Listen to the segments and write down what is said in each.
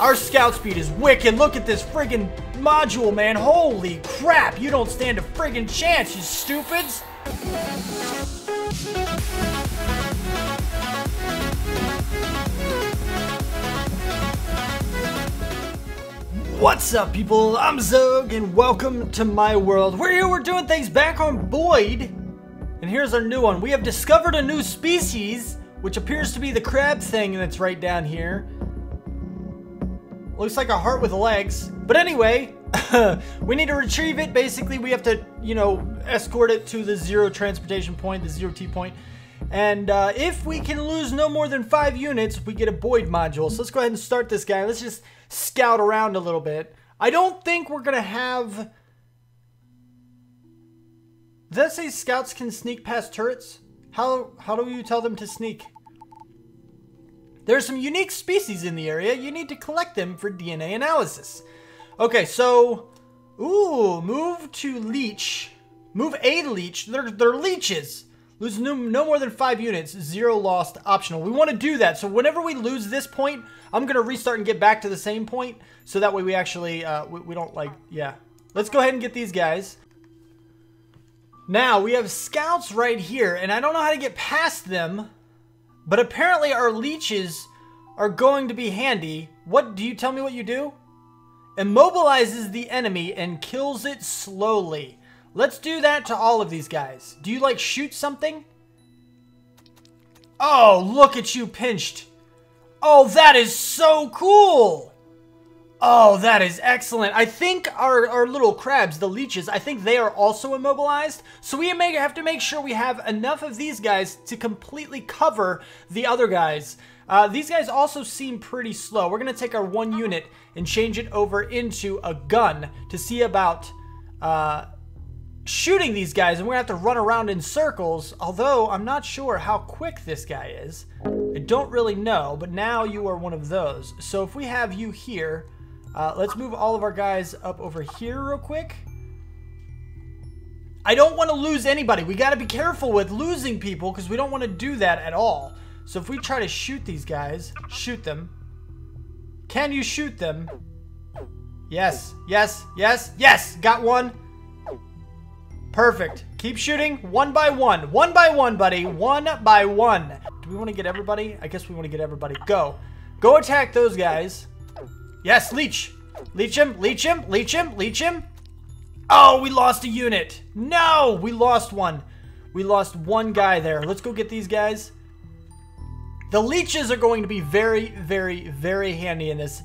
Our scout speed is wicked. Look at this friggin' module, man. Holy crap. You don't stand a friggin' chance, you stupids. What's up, people? I'm Xogue, and welcome to my world. We're here, we're doing things back on Boid. And here's our new one. We have discovered a new species, which appears to be the crab thing that's right down here. Looks like a heart with legs. But anyway, we need to retrieve it. Basically, we have to, you know, escort it to the zero transportation point, the zero T point. And uh, if we can lose no more than five units, we get a Boid module. So let's go ahead and start this guy. Let's just scout around a little bit. I don't think we're going to have... Does that say scouts can sneak past turrets? How, how do you tell them to sneak? There's some unique species in the area. You need to collect them for DNA analysis. Okay, so... Ooh, move to leech. Move a leech. They're, they're leeches. Lose no, no more than five units. Zero lost optional. We want to do that. So whenever we lose this point, I'm going to restart and get back to the same point. So that way we actually, uh, we, we don't like, yeah. Let's go ahead and get these guys. Now, we have scouts right here. And I don't know how to get past them. But apparently our leeches are going to be handy. What, do you tell me what you do? Immobilizes the enemy and kills it slowly. Let's do that to all of these guys. Do you, like, shoot something? Oh, look at you pinched. Oh, that is so cool. Oh, that is excellent. I think our, our little crabs, the leeches, I think they are also immobilized. So we may have to make sure we have enough of these guys to completely cover the other guys. Uh, these guys also seem pretty slow. We're going to take our one unit and change it over into a gun to see about... Uh, shooting these guys and we're gonna have to run around in circles although I'm not sure how quick this guy is I don't really know but now you are one of those so if we have you here uh, let's move all of our guys up over here real quick I don't want to lose anybody we got to be careful with losing people because we don't want to do that at all so if we try to shoot these guys shoot them can you shoot them yes yes yes yes got one Perfect. Keep shooting one by one. One by one, buddy. One by one. Do we want to get everybody? I guess we want to get everybody. Go. Go attack those guys. Yes, leech. Leech him, leech him, leech him, leech him. Oh, we lost a unit. No, we lost one. We lost one guy there. Let's go get these guys. The leeches are going to be very, very, very handy in this.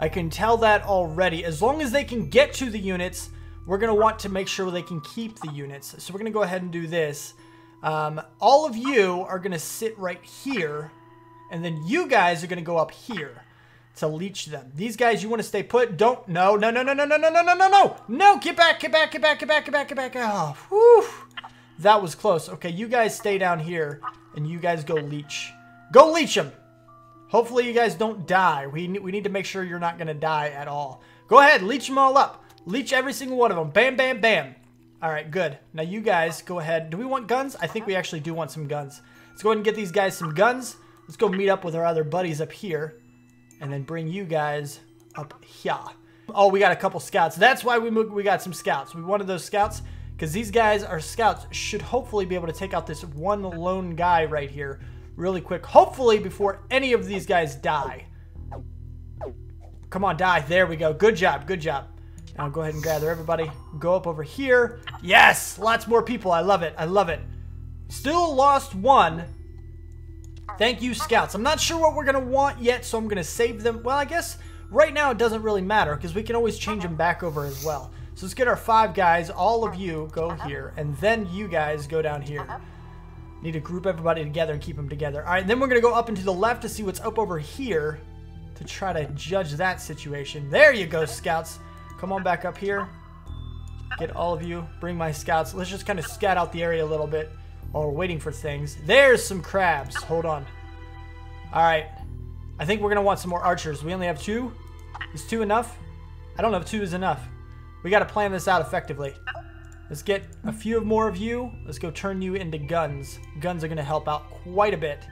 I can tell that already. As long as they can get to the units, we're going to want to make sure they can keep the units. So we're going to go ahead and do this. Um, all of you are going to sit right here, and then you guys are going to go up here to leech them. These guys, you want to stay put. Don't, no, no, no, no, no, no, no, no, no, no, no, no, get back, get back, get back, get back, get back, get back. Oh, whew. That was close. Okay, you guys stay down here, and you guys go leech. Go leech them. Hopefully you guys don't die. We, we need to make sure you're not going to die at all. Go ahead, leech them all up. Leech every single one of them. Bam, bam, bam. All right, good. Now you guys go ahead. Do we want guns? I think we actually do want some guns. Let's go ahead and get these guys some guns. Let's go meet up with our other buddies up here. And then bring you guys up here. Oh, we got a couple scouts. That's why we moved, we got some scouts. We wanted those scouts because these guys are scouts should hopefully be able to take out this one lone guy right here really quick. Hopefully before any of these guys die. Come on, die. There we go. Good job. Good job. Now go ahead and gather everybody. Go up over here. Yes! Lots more people. I love it. I love it. Still lost one. Thank you, scouts. I'm not sure what we're going to want yet, so I'm going to save them. Well, I guess right now it doesn't really matter because we can always change them back over as well. So let's get our five guys. All of you go here, and then you guys go down here. Need to group everybody together and keep them together. All right, then we're going to go up and to the left to see what's up over here to try to judge that situation. There you go, scouts. Come on back up here. Get all of you. Bring my scouts. Let's just kind of scout out the area a little bit while we're waiting for things. There's some crabs. Hold on. All right. I think we're going to want some more archers. We only have two. Is two enough? I don't know if two is enough. We got to plan this out effectively. Let's get a few more of you. Let's go turn you into guns. Guns are going to help out quite a bit.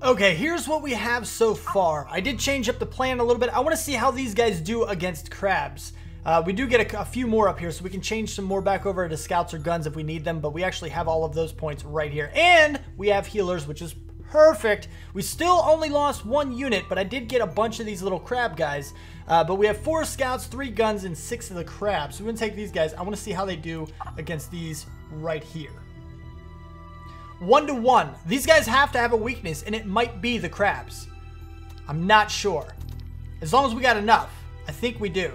Okay, here's what we have so far. I did change up the plan a little bit. I want to see how these guys do against crabs. Uh, we do get a, a, few more up here, so we can change some more back over to scouts or guns if we need them, but we actually have all of those points right here. And we have healers, which is perfect. We still only lost one unit, but I did get a bunch of these little crab guys. Uh, but we have four scouts, three guns, and six of the crabs. So we're going to take these guys. I want to see how they do against these right here. One to one. These guys have to have a weakness, and it might be the crabs. I'm not sure. As long as we got enough. I think we do.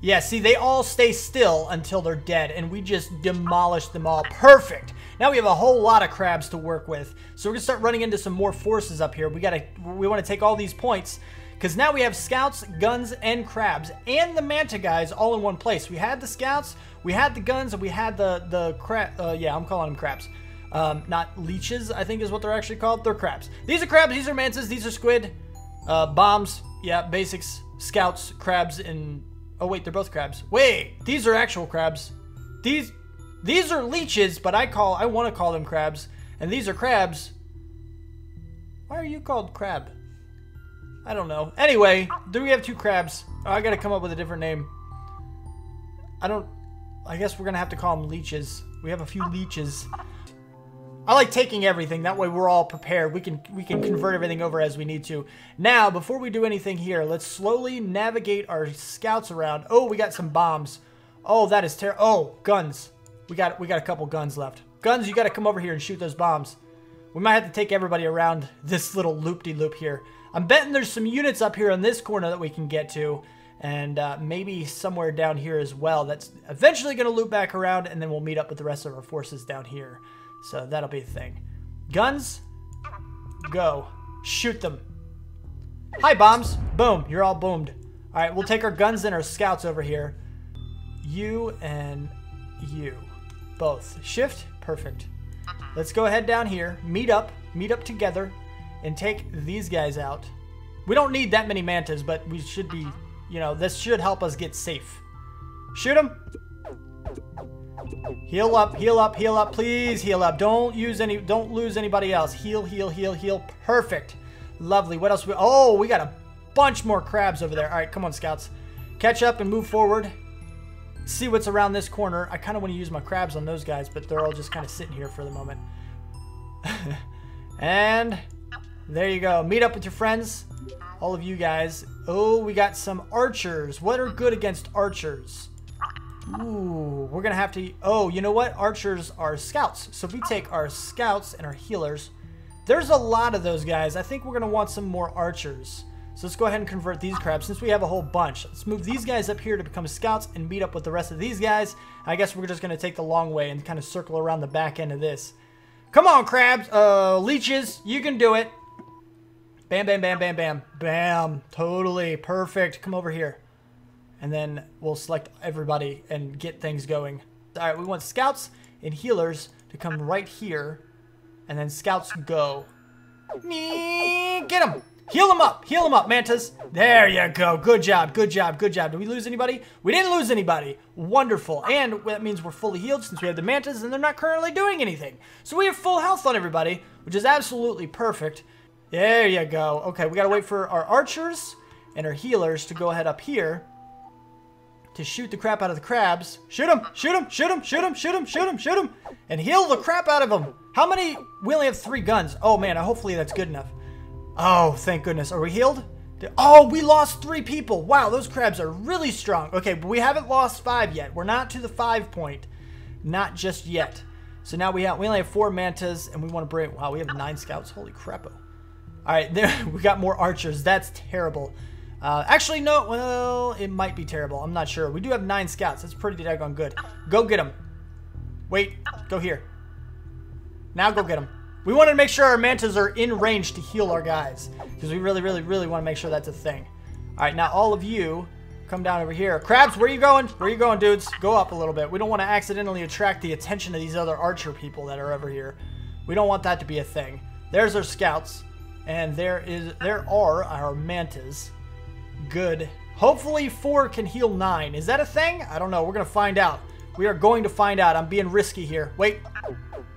Yeah, see, they all stay still until they're dead, and we just demolish them all. Perfect. Now we have a whole lot of crabs to work with. So we're to start running into some more forces up here. We got to, we want to take all these points because now we have scouts, guns, and crabs, and the manta guys all in one place. We had the scouts, we had the guns, and we had the the crab. Uh, yeah, I'm calling them crabs. Um, not leeches, I think is what they're actually called. They're crabs. These are crabs. These are mantas. These are squid. Uh, bombs. Yeah, basics. Scouts, crabs, and oh wait, they're both crabs. Wait, these are actual crabs. These these are leeches, but I call I want to call them crabs, and these are crabs. Why are you called crab? I don't know. Anyway, do we have two crabs? Oh, I gotta come up with a different name. I don't... I guess we're gonna have to call them leeches. We have a few leeches. I like taking everything. That way we're all prepared. We can we can convert everything over as we need to. Now, before we do anything here, let's slowly navigate our scouts around. Oh, we got some bombs. Oh, that is terrible. Oh, guns. We got we got a couple guns left. Guns, you got to come over here and shoot those bombs. We might have to take everybody around this little loop-de-loop -loop here. I'm betting there's some units up here in this corner that we can get to. And uh, maybe somewhere down here as well. That's eventually going to loop back around. And then we'll meet up with the rest of our forces down here. So that'll be a thing. Guns. Go. Shoot them. Hi, bombs. Boom. You're all boomed. All right, we'll take our guns and our scouts over here. You and you. Both. Shift. Perfect. Let's go ahead down here. Meet up. Meet up together and take these guys out. We don't need that many mantas, but we should be, you know, this should help us get safe. Shoot him. Heal up, heal up, heal up. Please heal up. Don't use any, don't lose anybody else. Heal, heal, heal, heal. Perfect. Lovely. What else? We, oh, we got a bunch more crabs over there. All right, come on, scouts. Catch up and move forward. See what's around this corner. I kind of want to use my crabs on those guys, but they're all just kind of sitting here for the moment. and there you go. Meet up with your friends. All of you guys. Oh, we got some archers. What are good against archers? Ooh, we're going to have to... Oh, you know what? Archers are scouts. So if we take our scouts and our healers, there's a lot of those guys. I think we're going to want some more archers. So let's go ahead and convert these crabs since we have a whole bunch. Let's move these guys up here to become scouts and meet up with the rest of these guys. I guess we're just going to take the long way and kind of circle around the back end of this. Come on, crabs. Uh, leeches, you can do it. Bam, bam, bam, bam, bam. Bam. Totally. Perfect. Come over here. And then we'll select everybody and get things going. All right, we want scouts and healers to come right here. And then scouts go. Get them. Heal them up. Heal them up, Mantas. There you go. Good job. Good job. Good job. Did we lose anybody? We didn't lose anybody. Wonderful. And that means we're fully healed since we have the Mantas and they're not currently doing anything. So we have full health on everybody, which is absolutely perfect. There you go. Okay, we gotta wait for our archers and our healers to go ahead up here to shoot the crap out of the crabs. Shoot them! Shoot them! Shoot them! Shoot them! Shoot them! Shoot them! Shoot them! And heal the crap out of them! How many? We only have three guns. Oh man, uh, hopefully that's good enough. Oh, thank goodness. Are we healed? Oh, we lost three people. Wow, those crabs are really strong. Okay, but we haven't lost five yet. We're not to the five point. Not just yet. So now we have we only have four mantas and we want to bring wow, we have nine scouts. Holy crap. All right, there we got more archers. That's terrible. Uh, actually, no. Well, it might be terrible. I'm not sure. We do have nine scouts. That's pretty daggone good. Go get them. Wait. Go here. Now go get them. We want to make sure our mantas are in range to heal our guys. Because we really, really, really want to make sure that's a thing. All right, now all of you come down over here. Crabs, where are you going? Where are you going, dudes? Go up a little bit. We don't want to accidentally attract the attention of these other archer people that are over here. We don't want that to be a thing. There's our scouts. And there is there are our mantas good. Hopefully four can heal nine. Is that a thing? I don't know. We're going to find out. We are going to find out. I'm being risky here. Wait.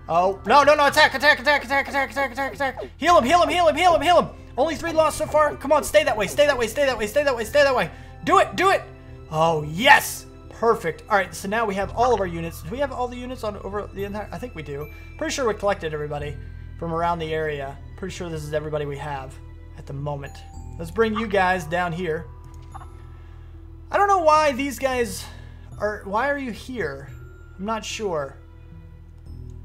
Oh, no, no, no. Attack, attack, attack, attack, attack, attack, attack, attack. Heal him, heal him, heal him, heal him, heal him. Only three lost so far. Come on, stay that way, stay that way, stay that way, stay that way, stay that way. Do it, do it. Oh, yes. Perfect. All right, so now we have all of our units. Do we have all the units on over the entire? I think we do. Pretty sure we collected everybody from around the area. Pretty sure this is everybody we have at the moment. Let's bring you guys down here. I don't know why these guys are... Why are you here? I'm not sure.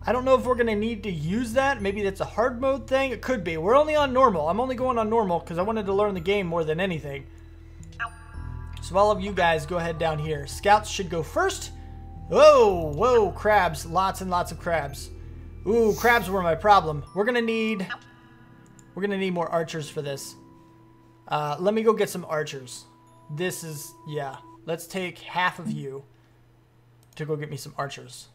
I don't know if we're going to need to use that. Maybe that's a hard mode thing. It could be. We're only on normal. I'm only going on normal because I wanted to learn the game more than anything. So all of you guys go ahead down here. Scouts should go first. Whoa, whoa, crabs. Lots and lots of crabs. Ooh, crabs were my problem. We're gonna need... We're gonna need more archers for this. Uh, let me go get some archers. This is... Yeah. Let's take half of you to go get me some archers.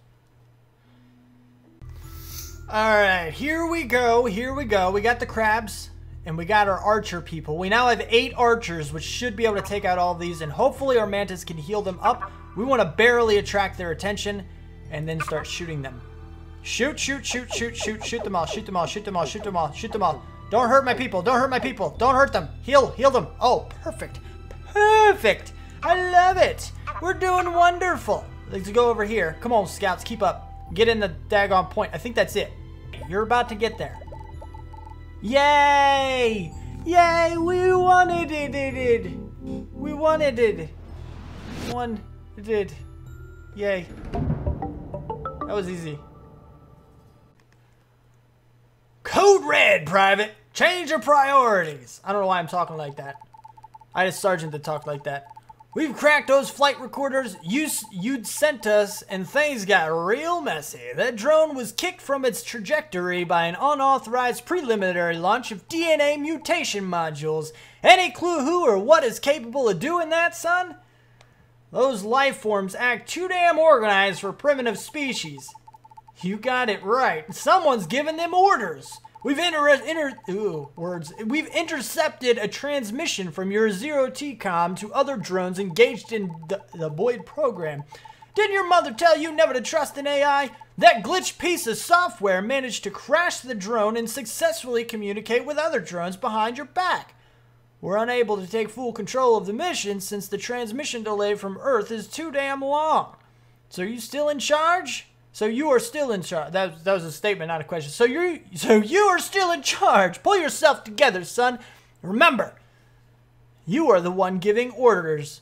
Alright, here we go. Here we go. We got the crabs. And we got our archer people. We now have eight archers, which should be able to take out all these. And hopefully our mantis can heal them up. We want to barely attract their attention. And then start shooting them. Shoot, shoot, shoot, shoot, shoot, shoot them all. Shoot them all, shoot them all, shoot them all, shoot them all. Don't hurt my people. Don't hurt my people. Don't hurt them. Heal, heal them. Oh, perfect. Perfect. I love it. We're doing wonderful. Let's go over here. Come on, scouts. Keep up. Get in the daggone point. I think that's it. You're about to get there. Yay! Yay! We wanted it! it, it. We wanted it! One did. Yay. That was easy. Code Red, Private! Change your priorities! I don't know why I'm talking like that. I had a sergeant that talked like that. We've cracked those flight recorders you, you'd sent us, and things got real messy. That drone was kicked from its trajectory by an unauthorized preliminary launch of DNA mutation modules. Any clue who or what is capable of doing that, son? Those life forms act too damn organized for primitive species. You got it right. Someone's giving them orders. We've inter, inter ooh, words. We've intercepted a transmission from your zero TCOM to other drones engaged in the, the Boid program. Didn't your mother tell you never to trust an AI? That glitch piece of software managed to crash the drone and successfully communicate with other drones behind your back. We're unable to take full control of the mission since the transmission delay from Earth is too damn long. So are you still in charge? So you are still in charge. That that was a statement, not a question. So you so you are still in charge. Pull yourself together, son. Remember, you are the one giving orders.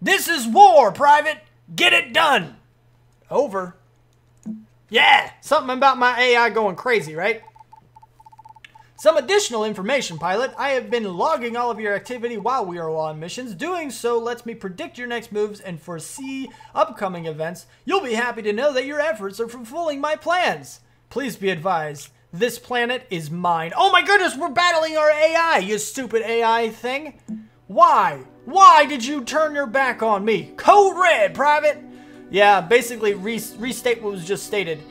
This is war, Private. Get it done. Over. Yeah, something about my AI going crazy, right? Some additional information, pilot. I have been logging all of your activity while we are on missions. Doing so lets me predict your next moves and foresee upcoming events. You'll be happy to know that your efforts are fulfilling my plans. Please be advised, this planet is mine. Oh my goodness, we're battling our AI, you stupid AI thing. Why? Why did you turn your back on me? Code Red, Private! Yeah, basically re restate what was just stated.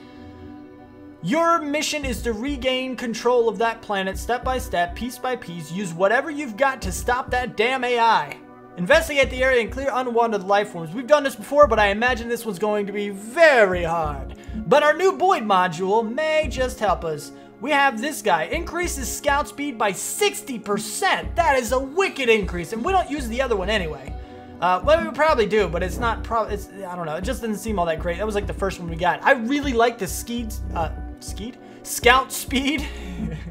Your mission is to regain control of that planet step by step, piece by piece. Use whatever you've got to stop that damn AI. Investigate the area and clear unwanted life forms. We've done this before, but I imagine this one's going to be very hard. But our new Boid module may just help us. We have this guy. Increases scout speed by 60%. That is a wicked increase, and we don't use the other one anyway. Uh, well, we probably do, but it's not probably, I don't know, it just didn't seem all that great. That was like the first one we got. I really like the skeed, uh, Skeet? Scout speed.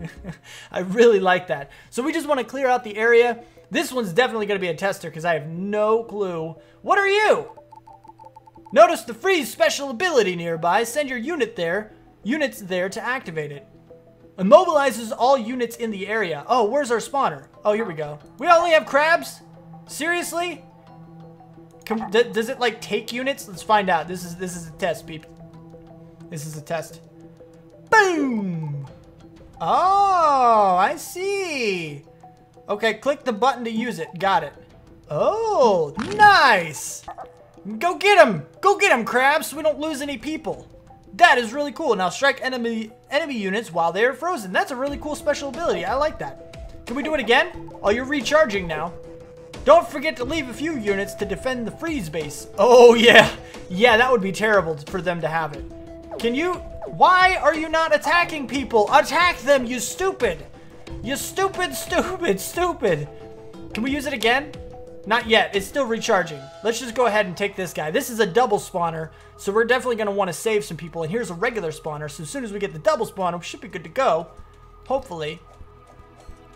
I really like that. So we just want to clear out the area. This one's definitely going to be a tester because I have no clue. What are you? Notice the freeze special ability nearby. Send your unit there. Units there to activate it. Immobilizes all units in the area. Oh, where's our spawner? Oh, here we go. We only have crabs? Seriously? Com does it like take units? Let's find out. This is this is a test, people. This is a test. Boom! Oh, I see. Okay, click the button to use it. Got it. Oh, nice. Go get him. Go get him, crabs, so we don't lose any people. That is really cool. Now strike enemy enemy units while they are frozen. That's a really cool special ability. I like that. Can we do it again? Oh, you're recharging now. Don't forget to leave a few units to defend the freeze base. Oh, yeah. Yeah, that would be terrible for them to have it. Can you Why are you not attacking people? Attack them, you stupid! You stupid, stupid, stupid! Can we use it again? Not yet. It's still recharging. Let's just go ahead and take this guy. This is a double spawner, so we're definitely going to want to save some people. And here's a regular spawner, so as soon as we get the double spawner, we should be good to go. Hopefully.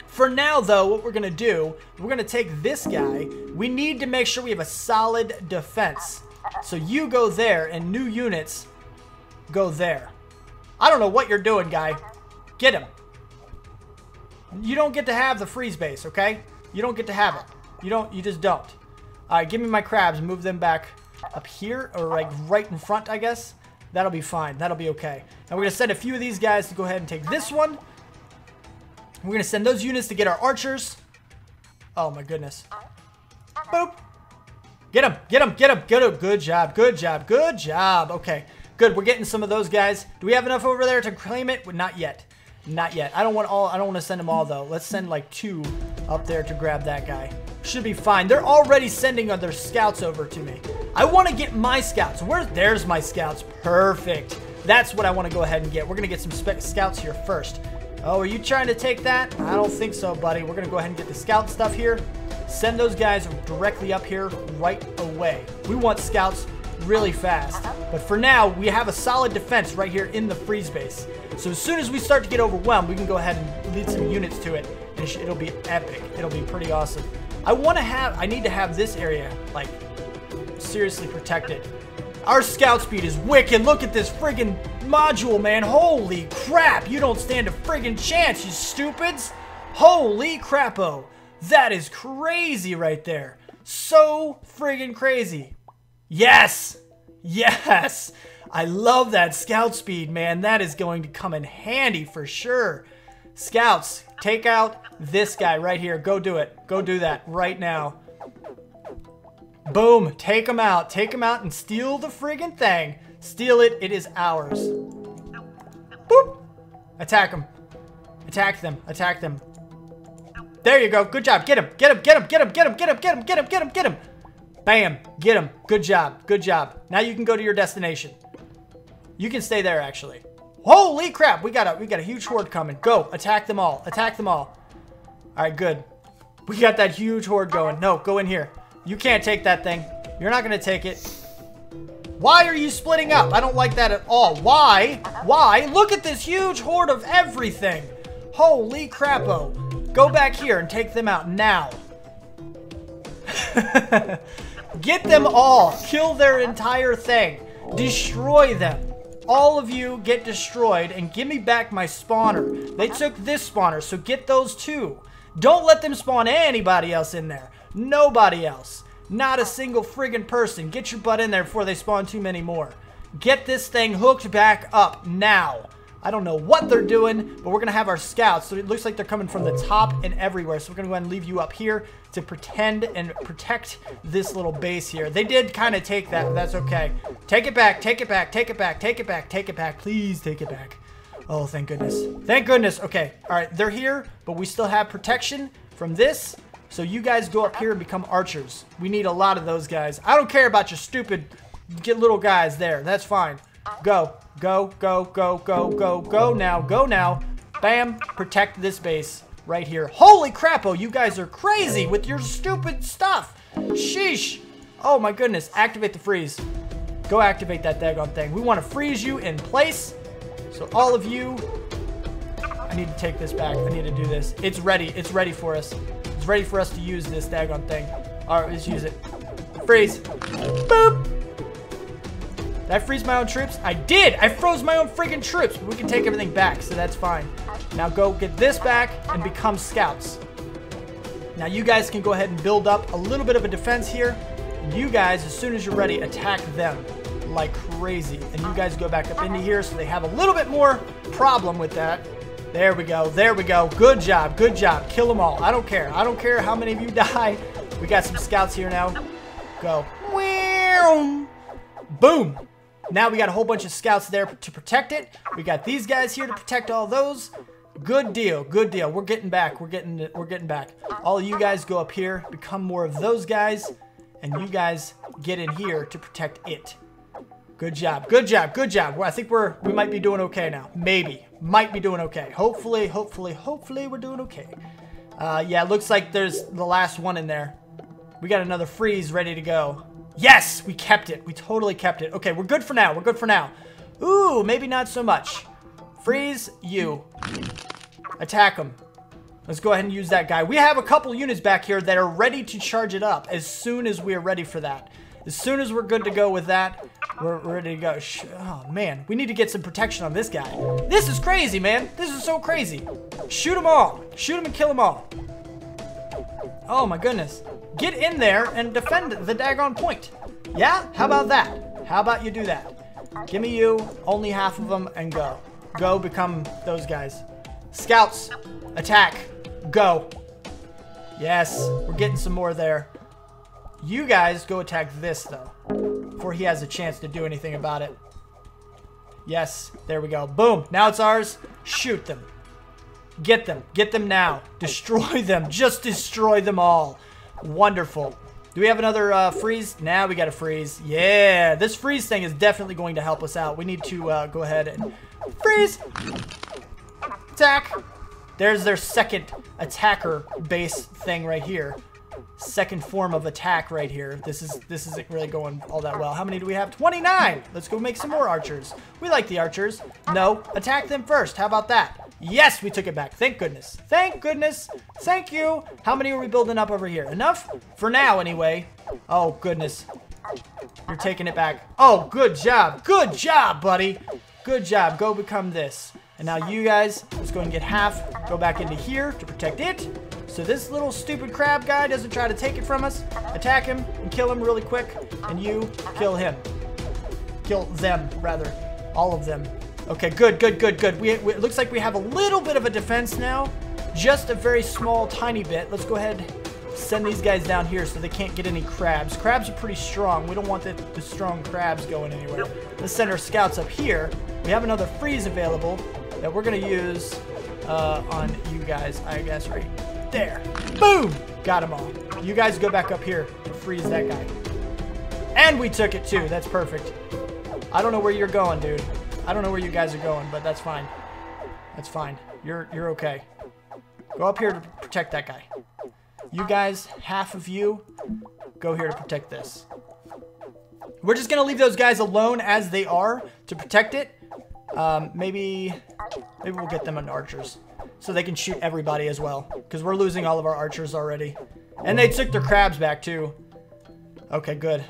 For now, though, what we're going to do, we're going to take this guy. We need to make sure we have a solid defense. So you go there, and new units go there. I don't know what you're doing, guy. Get him. You don't get to have the freeze base, okay? You don't get to have it. You don't, you just don't. All right, give me my crabs. Move them back up here or like right in front, I guess. That'll be fine. That'll be okay. And we're going to send a few of these guys to go ahead and take this one. We're going to send those units to get our archers. Oh, my goodness. Boop. Get him. Get him. Get him. Get him. Good job. Good job. Good job. Okay. Good. We're getting some of those guys. Do we have enough over there to claim it? Not yet. Not yet. I don't want all. I don't want to send them all, though. Let's send, like, two up there to grab that guy. Should be fine. They're already sending other scouts over to me. I want to get my scouts. Where? There's my scouts. Perfect. That's what I want to go ahead and get. We're going to get some scouts here first. Oh, are you trying to take that? I don't think so, buddy. We're going to go ahead and get the scout stuff here. Send those guys directly up here right away. We want scouts really fast. But for now, we have a solid defense right here in the freeze base. So as soon as we start to get overwhelmed, we can go ahead and lead some units to it. And it'll be epic. It'll be pretty awesome. I want to have, I need to have this area, like, seriously protected. Our scout speed is wicked. Look at this friggin' module, man. Holy crap. You don't stand a friggin' chance, you stupids. Holy crapo. That is crazy right there. So friggin' crazy. Yes. Yes. I love that scout speed, man. That is going to come in handy for sure. Scouts, take out this guy right here. Go do it. Go do that right now. Boom. Take him out. Take him out and steal the friggin' thing. Steal it. It is ours. Boop. Attack him. Attack them. Attack them. There you go. Good job. Get him. Get him. Get him. Get him. Get him. Get him. Get him. Get him. Get him. Get him. Bam. Get him. Good job. Good job. Now you can go to your destination. You can stay there, actually. Holy crap. We got a, we got a huge horde coming. Go. Attack them all. Attack them all. All right, good. We got that huge horde going. No, go in here. You can't take that thing. You're not going to take it. Why are you splitting up? I don't like that at all. Why? Why? Look at this huge horde of everything. Holy crapo. Go back here and take them out now. Get them all. Kill their entire thing. Destroy them. All of you get destroyed and give me back my spawner. They took this spawner, so get those too. Don't let them spawn anybody else in there. Nobody else. Not a single friggin' person. Get your butt in there before they spawn too many more. Get this thing hooked back up now. I don't know what they're doing, but we're going to have our scouts. So it looks like they're coming from the top and everywhere. So we're going to go ahead and leave you up here to pretend and protect this little base here. They did kind of take that, but that's okay. Take it back, take it back, take it back, take it back, take it back. Please take it back. Oh, thank goodness. Thank goodness. Okay. All right. They're here, but we still have protection from this. So you guys go up here and become archers. We need a lot of those guys. I don't care about your stupid get little guys there. That's fine. Go. Go, go, go, go, go, go now. Go now. Bam. Protect this base right here. Holy crap. Oh, you guys are crazy with your stupid stuff. Sheesh. Oh my goodness. Activate the freeze. Go activate that daggone thing. We want to freeze you in place. So all of you, I need to take this back. I need to do this. It's ready. It's ready for us. It's ready for us to use this daggone thing. All right, let's use it. Freeze. Boop. Did I freeze my own troops? I did! I froze my own freaking troops, but we can take everything back, so that's fine. Now go get this back and become scouts. Now you guys can go ahead and build up a little bit of a defense here. You guys, as soon as you're ready, attack them like crazy. And you guys go back up into here so they have a little bit more problem with that. There we go. There we go. Good job. Good job. Kill them all. I don't care. I don't care how many of you die. We got some scouts here now. Go. Boom. Now we got a whole bunch of scouts there to protect it. We got these guys here to protect all those. Good deal. Good deal. We're getting back. We're getting we're getting back. All you guys go up here, become more of those guys, and you guys get in here to protect it. Good job. Good job. Good job. Well, I think we're we might be doing okay now. Maybe. Might be doing okay. Hopefully, hopefully, hopefully we're doing okay. Uh, yeah, looks like there's the last one in there. We got another freeze ready to go. Yes, we kept it. We totally kept it. Okay, we're good for now. We're good for now. Ooh, maybe not so much. Freeze you. Attack him. Let's go ahead and use that guy. We have a couple units back here that are ready to charge it up as soon as we are ready for that. As soon as we're good to go with that, we're ready to go. oh, man. We need to get some protection on this guy. This is crazy, man. This is so crazy. Shoot them all. Shoot them and kill them all. Oh, my goodness. Get in there and defend the daggone point. Yeah? How about that? How about you do that? Give me you, only half of them, and go. Go become those guys. Scouts, attack. Go. Yes, we're getting some more there. You guys go attack this, though. Before he has a chance to do anything about it. Yes, there we go. Boom. Now it's ours. Shoot them. Get them. Get them now. Destroy them. Just destroy them all. Wonderful. Do we have another uh, freeze? Now we got a freeze. Yeah, this freeze thing is definitely going to help us out. We need to uh, go ahead and freeze. Attack. There's their second attacker base thing right here second form of attack right here. This is this isn't really going all that well. How many do we have? 29! Let's go make some more archers. We like the archers. No, attack them first. How about that? Yes, we took it back. Thank goodness. Thank goodness. Thank you. How many are we building up over here? Enough? For now, anyway. Oh, goodness. You're taking it back. Oh, good job. Good job, buddy. Good job. Go become this. And now you guys, let's go and get half. Go back into here to protect it. So this little stupid crab guy doesn't try to take it from us. Attack him and kill him really quick. And you kill him. Kill them, rather. All of them. Okay, good, good, good, good. We, we, it looks like we have a little bit of a defense now. Just a very small, tiny bit. Let's go ahead send these guys down here so they can't get any crabs. Crabs are pretty strong. We don't want the, the strong crabs going anywhere. Let's send our scouts up here. We have another freeze available that we're going to use uh, on you guys, I guess, right there. Boom! Got them all. You guys go back up here and freeze that guy. And we took it too. That's perfect. I don't know where you're going, dude. I don't know where you guys are going, but that's fine. That's fine. You're you're okay. Go up here to protect that guy. You guys, half of you, go here to protect this. We're just going to leave those guys alone as they are to protect it. Um, maybe, maybe we'll get them on archers so they can shoot everybody as well. Because we're losing all of our archers already. And they took their crabs back too. Okay, good.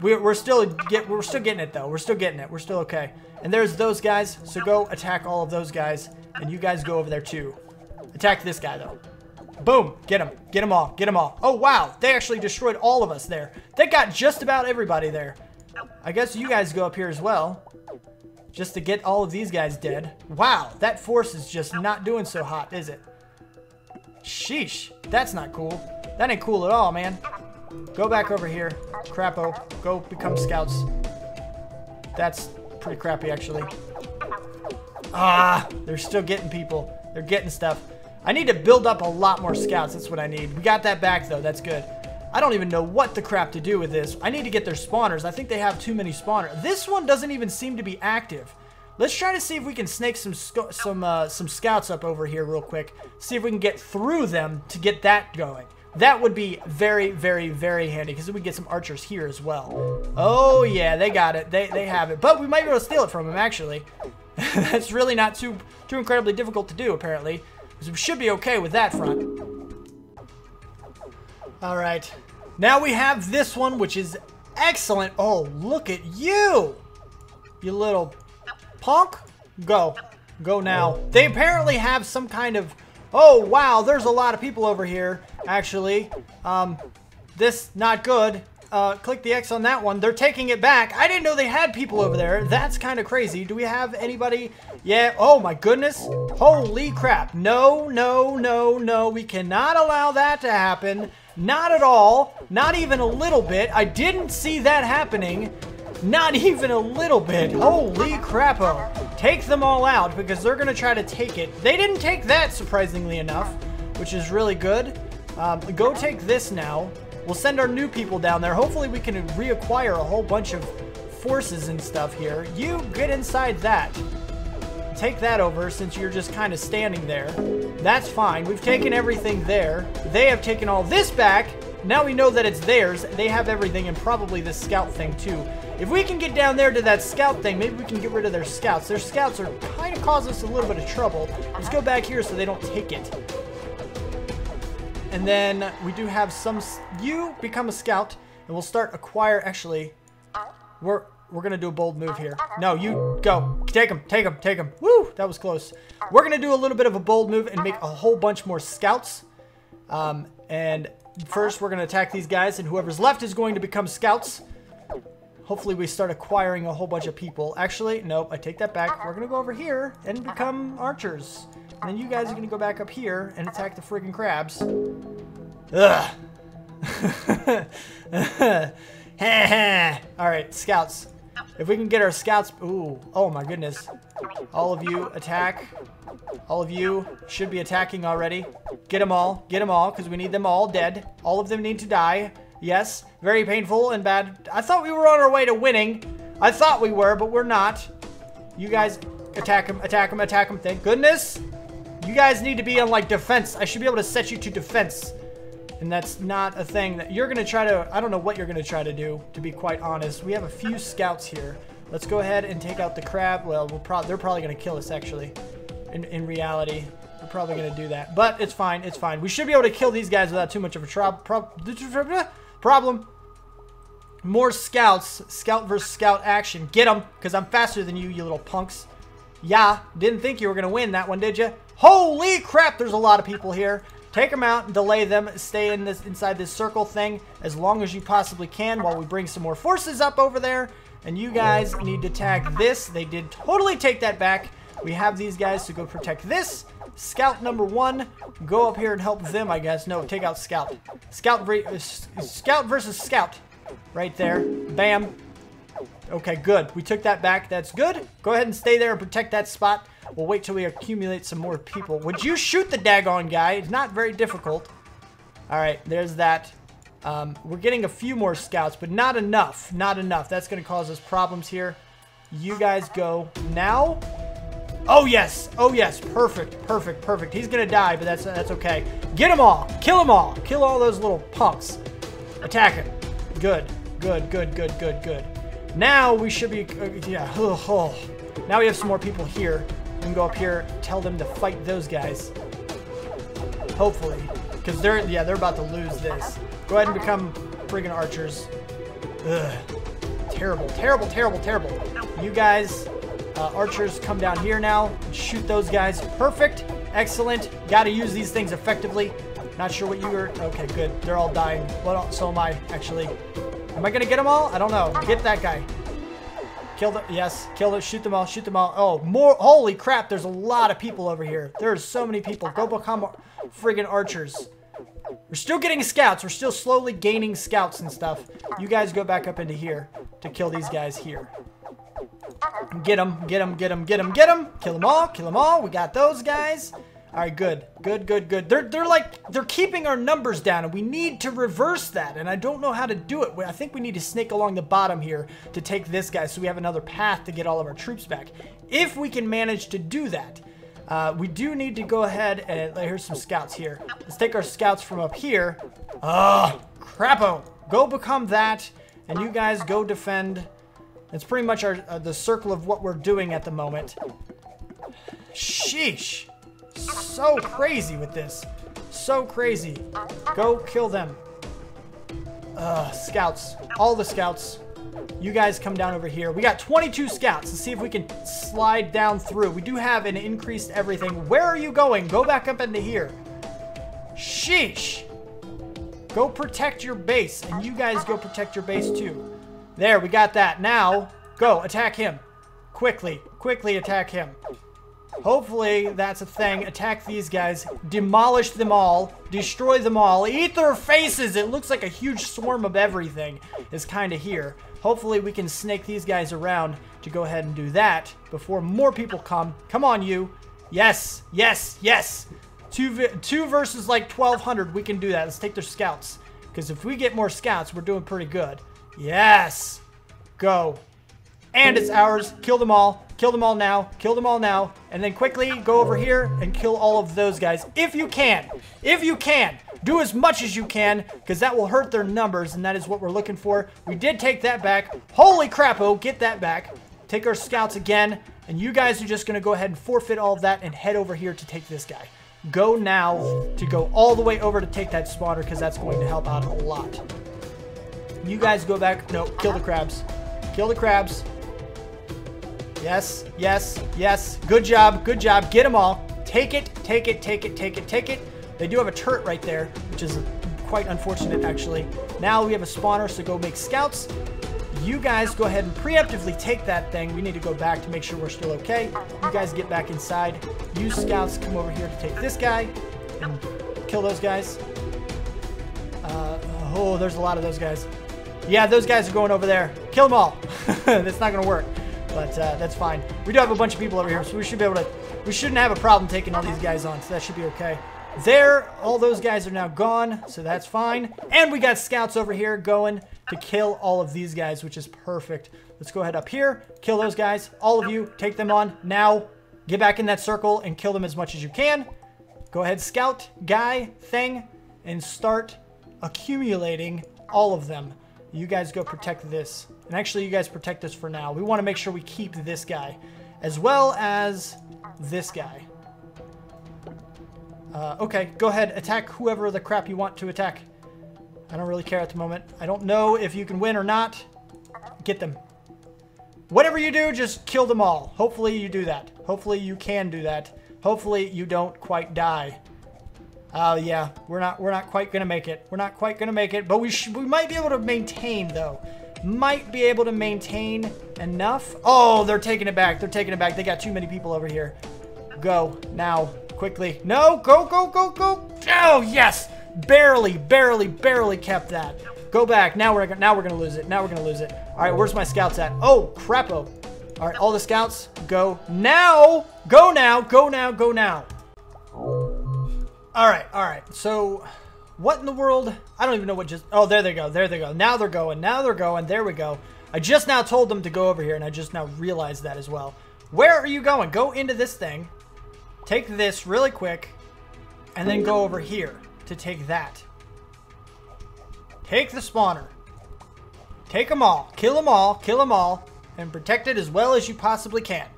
We're, we're still get we're still getting it though. We're still getting it. We're still okay. And there's those guys. So go attack all of those guys, and you guys go over there too. Attack this guy though. Boom! Get him. Get them all. Get them all. Oh wow! They actually destroyed all of us there. They got just about everybody there. I guess you guys go up here as well just to get all of these guys dead. Wow, that force is just not doing so hot, is it? Sheesh, that's not cool. That ain't cool at all, man. Go back over here, crapo. Go become scouts. That's pretty crappy, actually. Ah, they're still getting people. They're getting stuff. I need to build up a lot more scouts. That's what I need. We got that back, though. That's good. I don't even know what the crap to do with this. I need to get their spawners. I think they have too many spawners. This one doesn't even seem to be active. Let's try to see if we can snake some some uh, some scouts up over here real quick. See if we can get through them to get that going. That would be very, very, very handy because we get some archers here as well. Oh yeah, they got it. They they have it. But we might be able to steal it from them actually. That's really not too too incredibly difficult to do apparently. So we should be okay with that front. All right. Now we have this one, which is excellent. Oh, look at you. You little punk. Go. Go now. They apparently have some kind of... Oh, wow. There's a lot of people over here, actually. Um, this, not good. Uh, click the X on that one. They're taking it back. I didn't know they had people over there. That's kind of crazy. Do we have anybody? Yeah. Oh, my goodness. Holy crap. No, no, no, no. We cannot allow that to happen. Not at all. Not even a little bit. I didn't see that happening. Not even a little bit. Holy crapo. Take them all out because they're going to try to take it. They didn't take that, surprisingly enough, which is really good. Um, go take this now. We'll send our new people down there. Hopefully we can reacquire a whole bunch of forces and stuff here. You get inside that. Take that over since you're just kind of standing there. That's fine. We've taken everything there. They have taken all this back. Now we know that it's theirs. They have everything and probably this scout thing too. If we can get down there to that scout thing, maybe we can get rid of their scouts. Their scouts are kind of causing us a little bit of trouble. Let's go back here so they don't take it. And then we do have some... You become a scout, and we'll start acquire... Actually, we're we're gonna do a bold move here. No, you go. Take him, take him, take him. Woo, that was close. We're gonna do a little bit of a bold move and make a whole bunch more scouts. Um, and first we're gonna attack these guys, and whoever's left is going to become scouts. Hopefully we start acquiring a whole bunch of people. Actually, nope, I take that back. We're gonna go over here and become archers. And then you guys are gonna go back up here and attack the friggin' crabs. Ugh. Alright, scouts. If we can get our scouts... Ooh, oh my goodness. All of you attack. All of you should be attacking already. Get them all. Get them all, because we need them all dead. All of them need to die. Yes, very painful and bad. I thought we were on our way to winning. I thought we were, but we're not. You guys attack them, attack them, attack them. Thank goodness. You guys need to be on, like, defense. I should be able to set you to defense. And that's not a thing that you're going to try to... I don't know what you're going to try to do, to be quite honest. We have a few scouts here. Let's go ahead and take out the crab. Well, we'll pro they're probably going to kill us, actually. In, in reality. We're probably going to do that. But it's fine. It's fine. We should be able to kill these guys without too much of a prob problem. More scouts. Scout versus scout action. Get them, because I'm faster than you, you little punks. Yeah, didn't think you were going to win that one, did you? Holy crap, there's a lot of people here. Take them out delay them. Stay in this inside this circle thing as long as you possibly can while we bring some more forces up over there. And you guys need to tag this. They did totally take that back. We have these guys to go protect this. Scout number one, go up here and help them, I guess. No, take out Scout. Scout, uh, scout versus Scout. Right there. Bam. Okay, good. We took that back. That's good. Go ahead and stay there and protect that spot. We'll wait till we accumulate some more people. Would you shoot the daggone guy? It's not very difficult. All right, there's that. Um, we're getting a few more scouts, but not enough. Not enough. That's going to cause us problems here. You guys go now. Oh, yes. Oh, yes. Perfect. Perfect. Perfect. He's going to die, but that's that's okay. Get them all. Kill them all. Kill all those little punks. Attack him. Good. Good, good, good, good, good. Now we should be... Uh, yeah. Oh, oh. Now we have some more people here. Can go up here, tell them to fight those guys. Hopefully. Because they're, yeah, they're about to lose this. Go ahead and become friggin' archers. Ugh. Terrible, terrible, terrible, terrible. You guys, uh, archers, come down here now. Shoot those guys. Perfect. Excellent. Got to use these things effectively. Not sure what you were... Okay, good. They're all dying. What? So am I, actually. Am I to get them all? I don't know. Get that guy. Kill them. Yes. Kill them. Shoot them all. Shoot them all. Oh, more. Holy crap. There's a lot of people over here. There's so many people. Go become friggin' archers. We're still getting scouts. We're still slowly gaining scouts and stuff. You guys go back up into here to kill these guys here. Get them. Get them. Get them. Get them. Get them. Kill them all. Kill them all. We got those guys. All right, good, good, good, good. They're they're like they're keeping our numbers down, and we need to reverse that. And I don't know how to do it. I think we need to snake along the bottom here to take this guy, so we have another path to get all of our troops back. If we can manage to do that, uh, we do need to go ahead and here's some scouts here. Let's take our scouts from up here. Oh, crapo! Go become that, and you guys go defend. It's pretty much our uh, the circle of what we're doing at the moment. Sheesh so crazy with this. So crazy. Go kill them. Uh, scouts. All the scouts. You guys come down over here. We got 22 scouts. Let's see if we can slide down through. We do have an increased everything. Where are you going? Go back up into here. Sheesh. Go protect your base. And you guys go protect your base too. There, we got that. Now, go attack him. Quickly. Quickly attack him. Hopefully that's a thing. Attack these guys. Demolish them all. Destroy them all. Eat their faces! It looks like a huge swarm of everything is kind of here. Hopefully we can snake these guys around to go ahead and do that before more people come. Come on, you. Yes, yes, yes. Two, two versus like 1,200. We can do that. Let's take their scouts. Because if we get more scouts, we're doing pretty good. Yes. Go. And it's ours. Kill them all. Kill them all now. Kill them all now. And then quickly go over here and kill all of those guys. If you can. If you can. Do as much as you can, because that will hurt their numbers, and that is what we're looking for. We did take that back. Holy crap, oh, get that back. Take our scouts again, and you guys are just going to go ahead and forfeit all of that and head over here to take this guy. Go now to go all the way over to take that spawner, because that's going to help out a lot. You guys go back. No, kill the crabs. Kill the crabs. Yes, yes, yes. Good job, good job. Get them all. Take it, take it, take it, take it, take it. They do have a turret right there, which is quite unfortunate, actually. Now we have a spawner, so go make scouts. You guys go ahead and preemptively take that thing. We need to go back to make sure we're still okay. You guys get back inside. You scouts come over here to take this guy and kill those guys. Uh, oh, there's a lot of those guys. Yeah, those guys are going over there. Kill them all. that's not going to work, but uh, that's fine. We do have a bunch of people over here, so we should be able to... We shouldn't have a problem taking all these guys on, so that should be okay. There, all those guys are now gone, so that's fine. And we got scouts over here going to kill all of these guys, which is perfect. Let's go ahead up here, kill those guys. All of you, take them on now. Get back in that circle and kill them as much as you can. Go ahead, scout, guy, thing, and start accumulating all of them. You guys go protect this. And actually, you guys protect us for now. We want to make sure we keep this guy, as well as this guy. Uh, okay, go ahead. Attack whoever the crap you want to attack. I don't really care at the moment. I don't know if you can win or not. Get them. Whatever you do, just kill them all. Hopefully you do that. Hopefully you can do that. Hopefully you don't quite die. Oh uh, yeah, we're not we're not quite gonna make it. We're not quite gonna make it, but we we might be able to maintain though. Might be able to maintain enough. Oh, they're taking it back. They're taking it back. They got too many people over here. Go now quickly. No, go, go, go, go. Oh, yes. Barely, barely, barely kept that. Go back. Now we're now we're gonna lose it. Now we're gonna lose it. All right, where's my scouts at? Oh, crapo. All right, all the scouts go now. Go now. Go now. Go now. All right, all right. So, what in the world? I don't even know what just. Oh, there they go. There they go. Now they're going. Now they're going. There we go. I just now told them to go over here, and I just now realized that as well. Where are you going? Go into this thing. Take this really quick, and then go over here to take that. Take the spawner. Take them all. Kill them all. Kill them all. And protect it as well as you possibly can.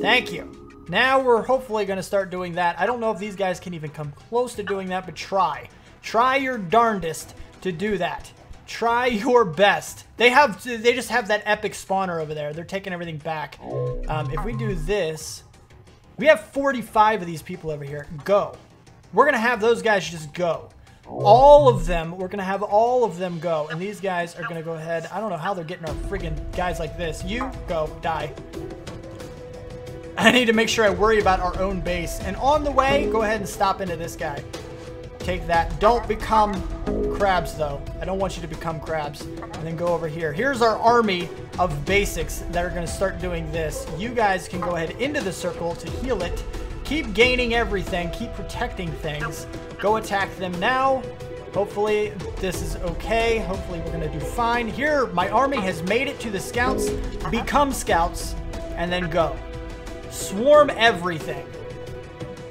Thank you. Now we're hopefully going to start doing that. I don't know if these guys can even come close to doing that, but try. Try your darndest to do that. Try your best. They have, they just have that epic spawner over there. They're taking everything back. Um, if we do this, we have 45 of these people over here. Go. We're going to have those guys just go. All of them, we're going to have all of them go. And these guys are going to go ahead. I don't know how they're getting our friggin' guys like this. You, go, die. I need to make sure I worry about our own base. And on the way, go ahead and stop into this guy. Take that. Don't become crabs, though. I don't want you to become crabs. And then go over here. Here's our army of basics that are going to start doing this. You guys can go ahead into the circle to heal it. Keep gaining everything. Keep protecting things. Go attack them now. Hopefully this is okay. Hopefully we're going to do fine. Here, my army has made it to the scouts. Become scouts. And then go. Swarm everything.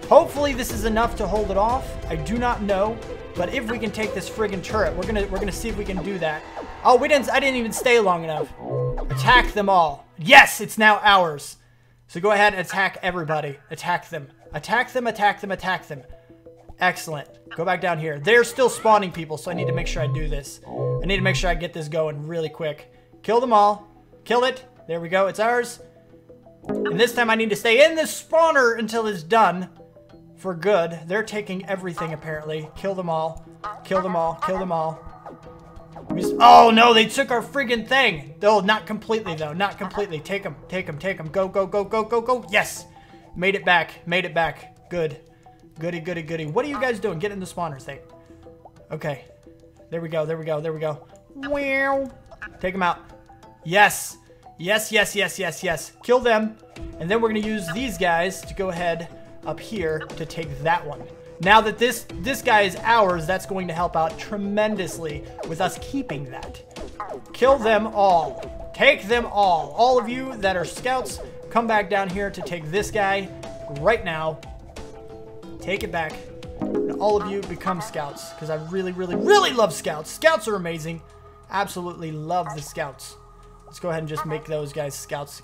Hopefully this is enough to hold it off. I do not know. But if we can take this friggin' turret, we're gonna we're gonna see if we can do that. Oh, we didn't I didn't even stay long enough. Attack them all. Yes, it's now ours. So go ahead and attack everybody. Attack them. Attack them, attack them, attack them. Excellent. Go back down here. They're still spawning people, so I need to make sure I do this. I need to make sure I get this going really quick. Kill them all. Kill it. There we go. It's ours. And this time I need to stay in this spawner until it's done for good. They're taking everything, apparently. Kill them all. Kill them all. Kill them all. Oh, no, they took our friggin' thing. Oh, not completely, though. Not completely. Take them. Take them. Take them. Go, go, go, go, go, go. Yes. Made it back. Made it back. Good. Goody, goody, goody. What are you guys doing? Get in the spawners thing. Okay. There we go. There we go. There we go. Wow. Take them out. Yes. Yes, yes, yes, yes, yes. Kill them. And then we're going to use these guys to go ahead up here to take that one. Now that this, this guy is ours, that's going to help out tremendously with us keeping that. Kill them all. Take them all. All of you that are scouts, come back down here to take this guy right now. Take it back. And all of you become scouts because I really, really, really love scouts. Scouts are amazing. Absolutely love the scouts. Let's go ahead and just make those guys scouts.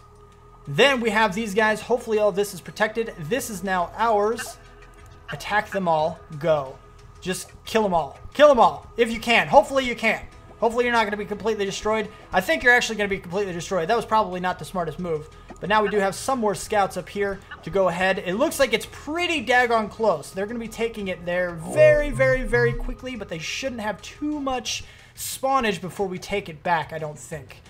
Then we have these guys. Hopefully all this is protected. This is now ours. Attack them all. Go. Just kill them all. Kill them all. If you can. Hopefully you can. Hopefully you're not going to be completely destroyed. I think you're actually going to be completely destroyed. That was probably not the smartest move. But now we do have some more scouts up here to go ahead. It looks like it's pretty daggone close. They're going to be taking it there very, very, very quickly, but they shouldn't have too much spawnage before we take it back, I don't think.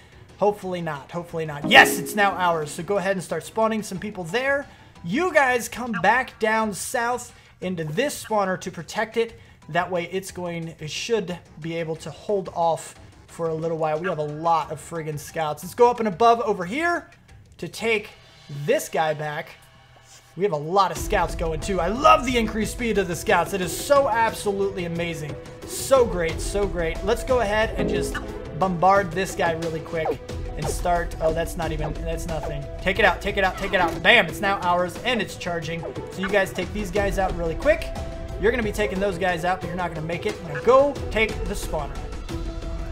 Hopefully not. Hopefully not. Yes, it's now ours. So go ahead and start spawning some people there. You guys come back down south into this spawner to protect it. That way it's going, it should be able to hold off for a little while. We have a lot of friggin' scouts. Let's go up and above over here to take this guy back. We have a lot of scouts going too. I love the increased speed of the scouts. It is so absolutely amazing. So great, so great. Let's go ahead and just bombard this guy really quick and start. Oh, that's not even, that's nothing. Take it out, take it out, take it out. Bam, it's now ours and it's charging. So you guys take these guys out really quick. You're to be taking those guys out, but you're not to make it. Now go take the spawner.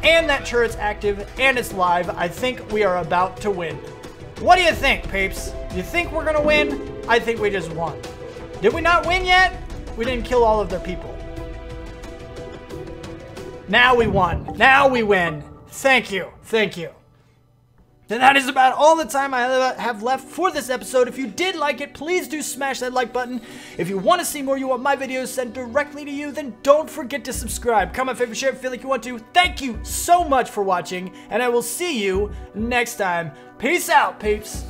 And that turret's active, and it's live. I think we are about to win. What do you think, peeps? You think we're to win? I think we just won. Did we not win yet? We didn't kill all of their people. Now we won. Now we win. Thank you. Thank you. And that is about all the time I have left for this episode. If you did like it, please do smash that like button. If you want to see more, you want my videos sent directly to you, then don't forget to subscribe. Comment, favorite, share, feel like you want to. Thank you so much for watching, and I will see you next time. Peace out, peeps.